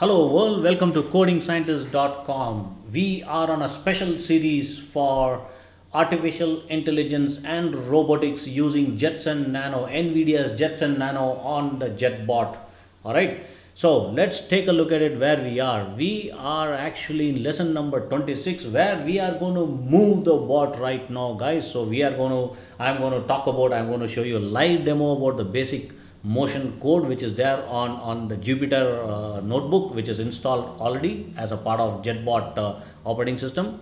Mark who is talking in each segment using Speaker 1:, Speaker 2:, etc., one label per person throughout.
Speaker 1: Hello world, welcome to codingscientist.com. We are on a special series for artificial intelligence and robotics using Jetson Nano, NVIDIA's Jetson Nano on the JetBot. Alright, so let's take a look at it where we are. We are actually in lesson number 26 where we are going to move the bot right now guys. So we are going to, I'm going to talk about, I'm going to show you a live demo about the basic motion code which is there on on the Jupyter uh, notebook which is installed already as a part of JetBot uh, operating system.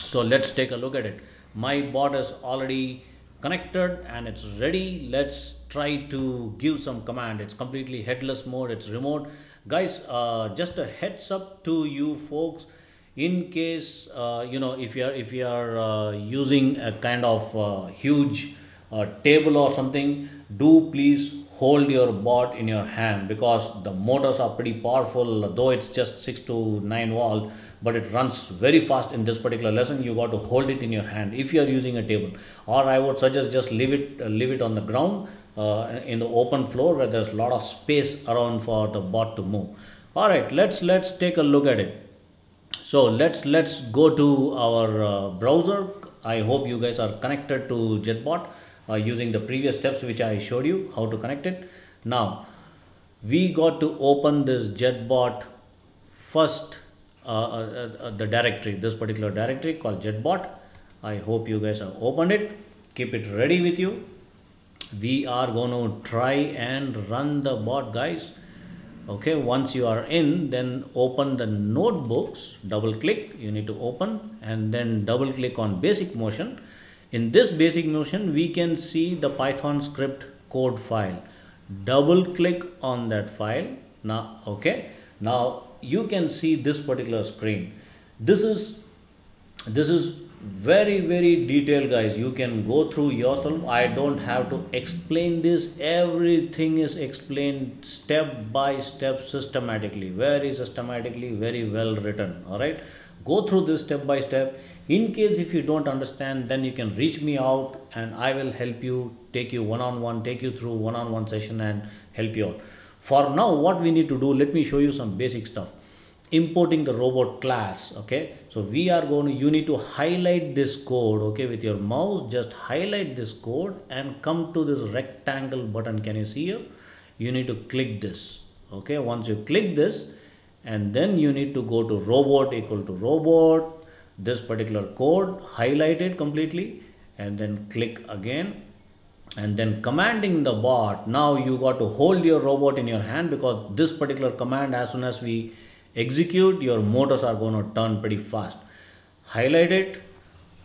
Speaker 1: So let's take a look at it. My bot is already connected and it's ready. Let's try to give some command. It's completely headless mode. It's remote. Guys uh, just a heads up to you folks in case uh, you know if you are if you are uh, using a kind of uh, huge table or something do please hold your bot in your hand because the motors are pretty powerful though it's just 6 to 9 volt but it runs very fast in this particular lesson. You got to hold it in your hand if you are using a table. Or i would suggest just leave it uh, leave it on the ground uh, in the open floor where there's a lot of space around for the bot to move. All right let's let's take a look at it. So let's let's go to our uh, browser. I hope you guys are connected to jetbot uh, using the previous steps which I showed you how to connect it. Now we got to open this JetBot first uh, uh, uh, the directory this particular directory called JetBot. I hope you guys have opened it. Keep it ready with you. We are going to try and run the bot guys. Okay, once you are in, then open the notebooks, double click, you need to open and then double click on basic motion in this basic motion, we can see the Python script code file. Double click on that file. Now, okay. Now you can see this particular screen. This is, this is very, very detailed guys. You can go through yourself. I don't have to explain this. Everything is explained step by step systematically, very systematically, very well written. All right. Go through this step by step. In case if you don't understand then you can reach me out and i will help you take you one-on-one take you through one-on-one session and help you out. For now what we need to do let me show you some basic stuff. Importing the robot class okay? So we are going to you need to highlight this code okay with your mouse. Just highlight this code and come to this rectangle button. Can you see here? You need to click this okay? Once you click this and then you need to go to robot equal to robot. This particular code highlight it completely and then click again. And then commanding the bot now you got to hold your robot in your hand because this particular command as soon as we execute your motors are going to turn pretty fast. Highlight it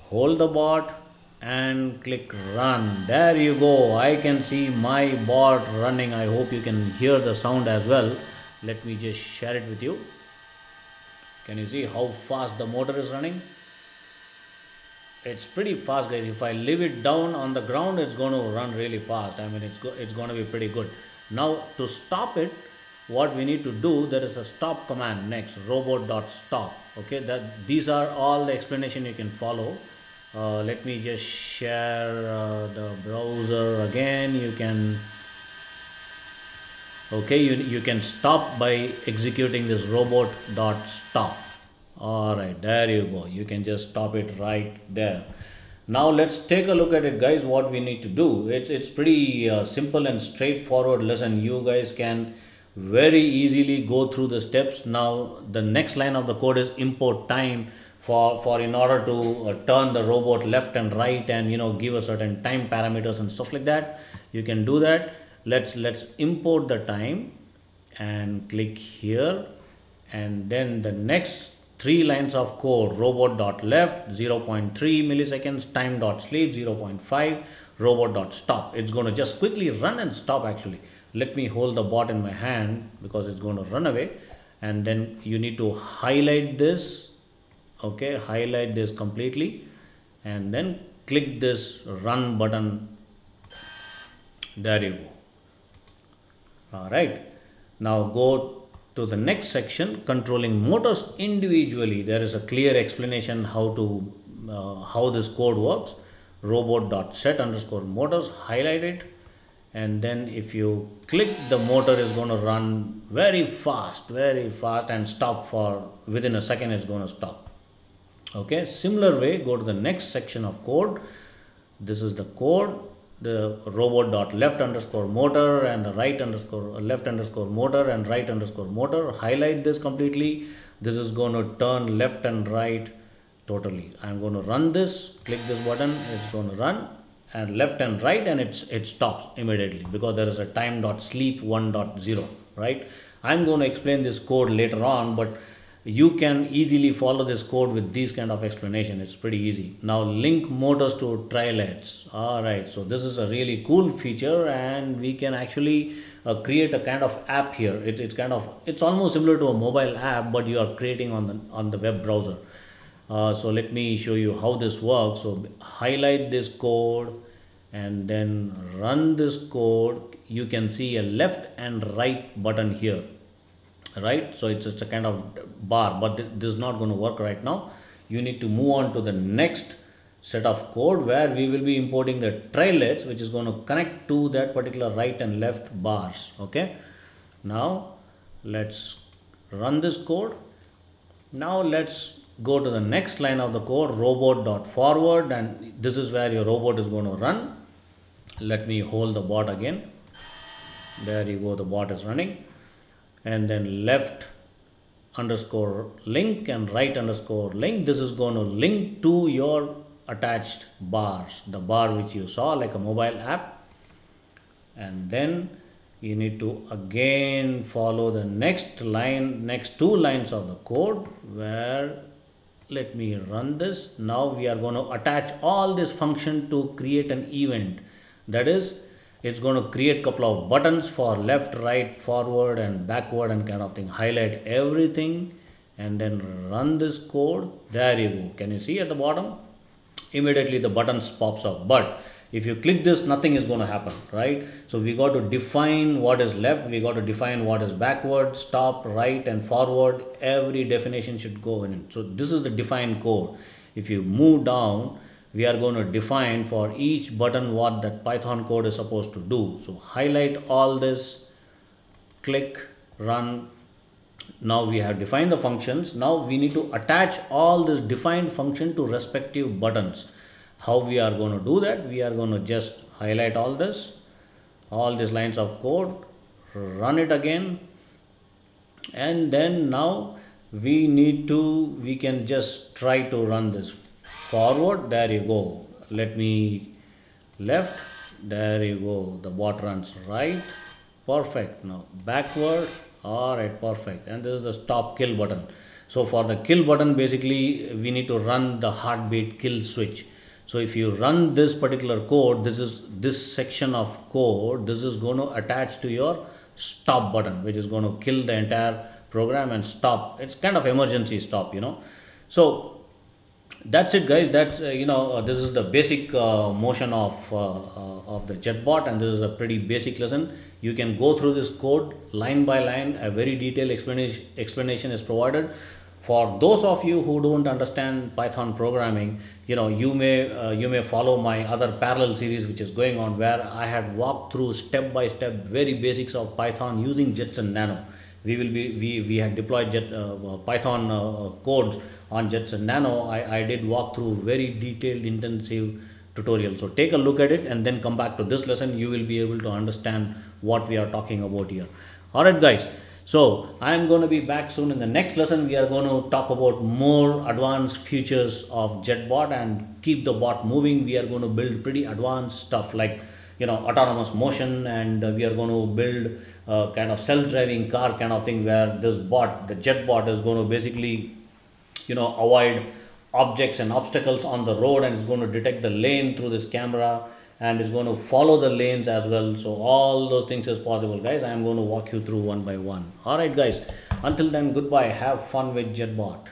Speaker 1: hold the bot and click run. There you go. I can see my bot running. I hope you can hear the sound as well let me just share it with you can you see how fast the motor is running? It's pretty fast guys. If I leave it down on the ground, it's going to run really fast. I mean, it's, go it's going to be pretty good. Now to stop it, what we need to do, there is a stop command next, robot.stop. Okay, that these are all the explanation you can follow. Uh, let me just share uh, the browser again. You can okay you, you can stop by executing this robot dot stop. All right there you go. You can just stop it right there. Now let's take a look at it guys what we need to do. It's it's pretty uh, simple and straightforward. Lesson you guys can very easily go through the steps. Now the next line of the code is import time for for in order to uh, turn the robot left and right and you know give a certain time parameters and stuff like that. You can do that let's let's import the time and click here. And then the next three lines of code robot dot left 0.3 milliseconds time dot sleep 0.5 robot dot stop it's going to just quickly run and stop actually. Let me hold the bot in my hand because it's going to run away. And then you need to highlight this okay? Highlight this completely. And then click this run button. There you go all right now go to the next section controlling motors individually. There is a clear explanation how to uh, how this code works. Robot dot set underscore motors highlight it. And then if you click the motor is going to run very fast very fast and stop for within a second it's going to stop. Okay similar way go to the next section of code. This is the code the robot dot left underscore motor and the right underscore uh, left underscore motor and right underscore motor. Highlight this completely. This is going to turn left and right totally. I'm going to run this. Click this button. It's going to run. And left and right and it's it stops immediately because there is a time dot sleep 1.0 right? I'm going to explain this code later on but you can easily follow this code with these kind of explanation. It's pretty easy. Now link motors to traitlets all right so this is a really cool feature and we can actually uh, create a kind of app here. It, it's kind of it's almost similar to a mobile app but you are creating on the on the web browser. Uh, so let me show you how this works. So highlight this code and then run this code. You can see a left and right button here right? So it's just a kind of bar but this is not going to work right now. You need to move on to the next set of code where we will be importing the traitlets which is going to connect to that particular right and left bars okay? Now let's run this code. Now let's go to the next line of the code robot dot forward and this is where your robot is going to run. Let me hold the bot again. There you go the bot is running and then left underscore link and right underscore link. This is going to link to your attached bars the bar which you saw like a mobile app. And then you need to again follow the next line next two lines of the code where let me run this. Now we are going to attach all this function to create an event. That is it's going to create a couple of buttons for left right forward and backward and kind of thing. Highlight everything and then run this code. There you go. Can you see at the bottom? Immediately the buttons pops up. But if you click this nothing is going to happen right? So we got to define what is left. We got to define what is backward stop right and forward. Every definition should go in so this is the defined code. If you move down we are going to define for each button what that python code is supposed to do. So highlight all this click run. Now we have defined the functions. Now we need to attach all this defined function to respective buttons. How we are going to do that? We are going to just highlight all this all these lines of code run it again. And then now we need to we can just try to run this forward there you go. Let me left there you go. The bot runs right. Perfect. Now backward all right perfect. And this is the stop kill button. So for the kill button basically we need to run the heartbeat kill switch. So if you run this particular code, this is this section of code, this is going to attach to your stop button, which is going to kill the entire program and stop. It's kind of emergency stop, you know. So that's it guys. That's uh, you know uh, this is the basic uh, motion of uh, uh, of the jetbot and this is a pretty basic lesson. You can go through this code line by line. A very detailed explanation explanation is provided. For those of you who don't understand python programming you know you may uh, you may follow my other parallel series which is going on where i had walked through step by step very basics of python using jetson nano we will be we we had deployed jet uh, uh python uh, codes on jetson nano. I i did walk through very detailed intensive tutorial. So take a look at it and then come back to this lesson. You will be able to understand what we are talking about here. All right guys. So I am going to be back soon. In the next lesson. We are going to talk about more advanced features of JetBot and keep the bot moving. We are going to build pretty advanced stuff like you know autonomous motion and we are going to build a kind of self-driving car kind of thing where this bot, the JetBot is going to basically you know avoid objects and obstacles on the road and it's going to detect the lane through this camera and is going to follow the lanes as well. So all those things is possible guys. I am going to walk you through one by one. All right guys. Until then goodbye. Have fun with jetbot